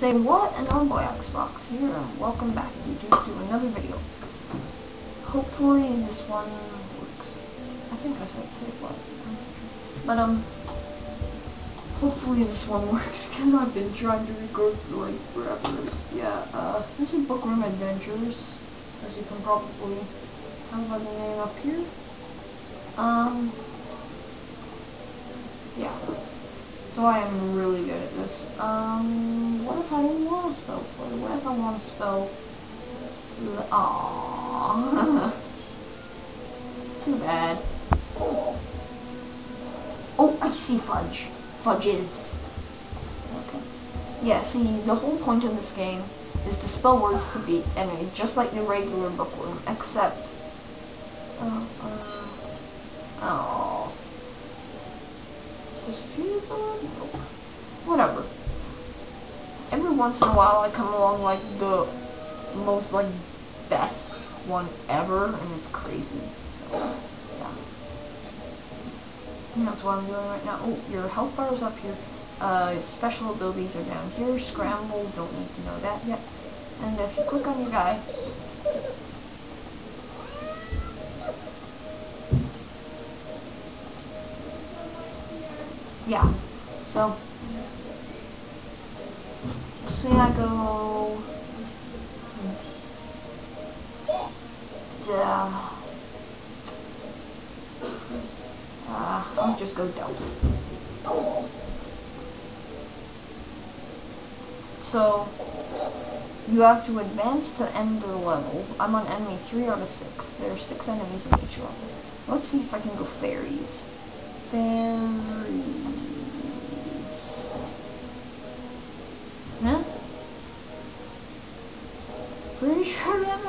Say what? Annoyboyxbox here, and welcome back to another video. Hopefully this one works. I think I said say what. But um, hopefully this one works because I've been trying to record for like forever. Yeah, uh, this is Bookworm Adventures, as you can probably tell by the name up here. Um, yeah. So I am really good at this. Um, what if I didn't want to spell play? What if I want to spell... Aww. Too bad. Oh, I see fudge. Fudges. Okay. Yeah, see, the whole point of this game is to spell words to beat enemies, just like the regular bookworm, except... Uh, uh, oh this on? Nope. Whatever. Every once in a while I come along like the most like best one ever and it's crazy. So yeah. That's what I'm doing right now. Oh, your health bar is up here. Uh, special abilities are down here. Scramble, don't need to know that yet. And if you click on your guy, yeah. So, say I go, yeah, uh, I'll just go Delta. So, you have to advance to end the level. I'm on enemy 3 out of 6. There are 6 enemies in each level. Let's see if I can go fairies. Fairies.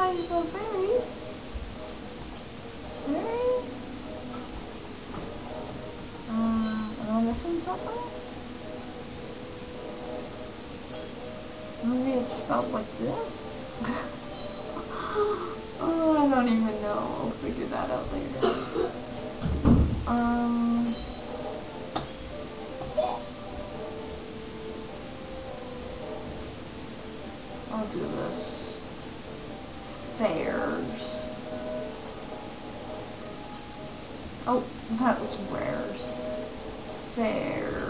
How you spell fairies. Fairies? Um, am I missing something? Maybe it's spelled like this? oh, I don't even know. I'll figure that out later. Um... I'll do this. Fairs. Oh, that was rares. Fairs.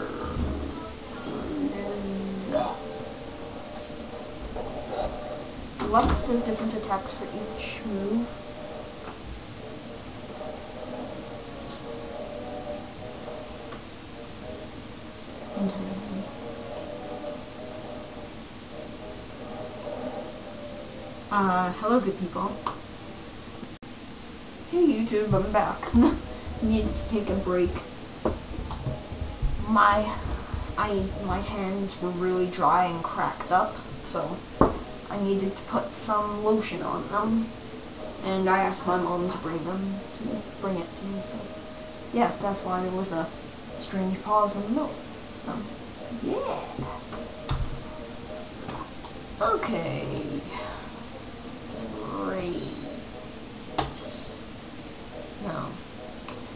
Lex has different attacks for each move. Uh, hello good people. Hey YouTube, I'm back. Need to take a break. My, I, my hands were really dry and cracked up, so I needed to put some lotion on them. And I asked my mom to bring them, to bring it to me, so yeah, that's why there was a strange pause in the middle. So, yeah. Okay. No.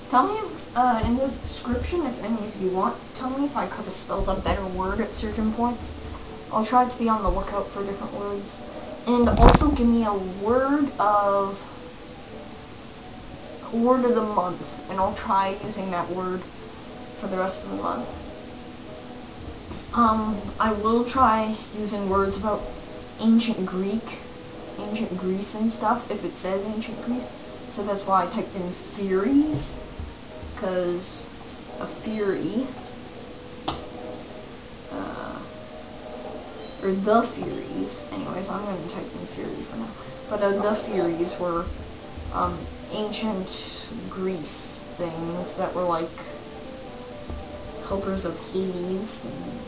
Tell me uh, in the description if any of you want. Tell me if I could have spelled a better word at certain points. I'll try to be on the lookout for different words. And also give me a word of a word of the month, and I'll try using that word for the rest of the month. Um, I will try using words about ancient Greek ancient Greece and stuff if it says ancient Greece. So that's why I typed in Furies, because a Fury, uh, or the Furies, anyways, I'm going to type in Fury for now. But uh, the Furies were um, ancient Greece things that were like helpers of Hades, and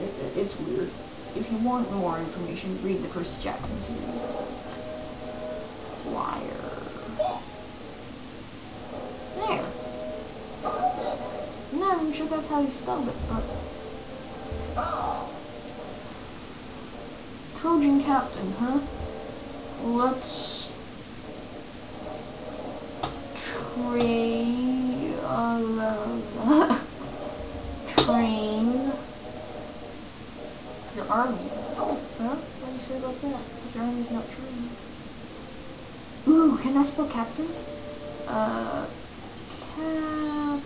it, it, it's weird. If you want more information, read the Percy Jackson series. Liar. There. No, I'm sure that's how you spelled it, but... Trojan Captain, huh? Let's... Train... Uh, train your army. that, because your enemy's not trained. Ooh, can I spell captain? Uh, captain.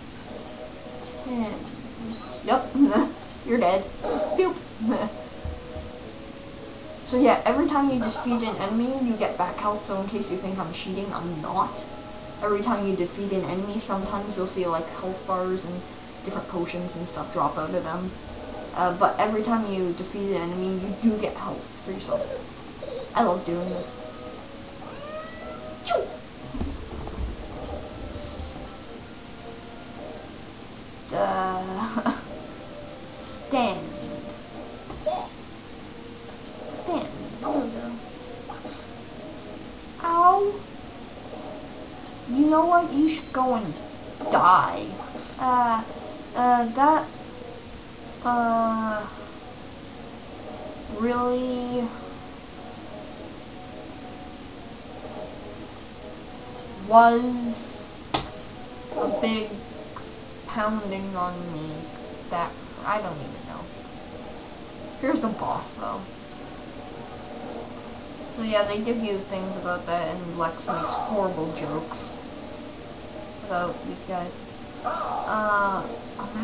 Yep, you're dead. Boop. so yeah, every time you defeat an enemy, you get back health, so in case you think I'm cheating, I'm not. Every time you defeat an enemy, sometimes you'll see like health bars and different potions and stuff drop out of them. Uh, but every time you defeat an enemy, you do get health for yourself. I love doing this. Uh, stand. Stand. Ow. You know what? You should go and die. Uh, uh, that, uh, really was a big pounding on me that I don't even know. Here's the boss though. So yeah, they give you things about that and Lex makes horrible jokes about these guys. I'm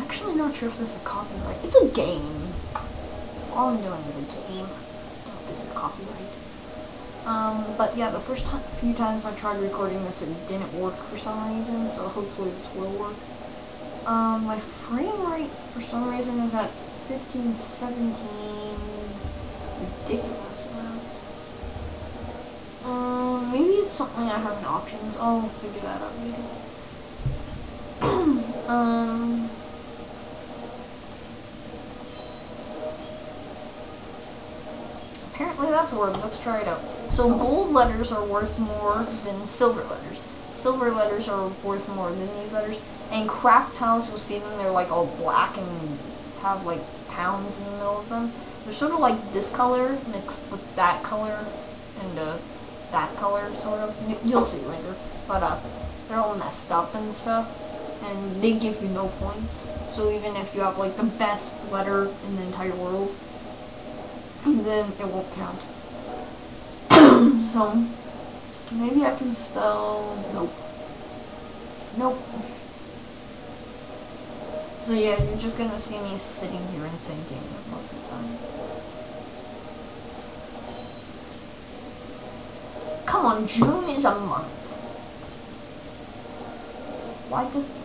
actually not sure if this is copyright. It's a game. All I'm doing is a game. This is copyright. Um, but yeah, the first time, few times I tried recording this, it didn't work for some reason, so hopefully this will work. Um, my frame rate, for some reason, is at 15, 17, ridiculous amounts. Um, maybe it's something I have in options. I'll figure that out later. um... Apparently that's a Let's try it out. So gold letters are worth more than silver letters. Silver letters are worth more than these letters. And cracked tiles, you'll see them, they're like all black and have like pounds in the middle of them. They're sort of like this color mixed with that color and uh, that color, sort of. You'll see later. But uh, they're all messed up and stuff. And they give you no points. So even if you have like the best letter in the entire world, then it won't count. So, maybe I can spell, nope. Nope. So yeah, you're just gonna see me sitting here and thinking most of the time. Come on, June is a month. Why does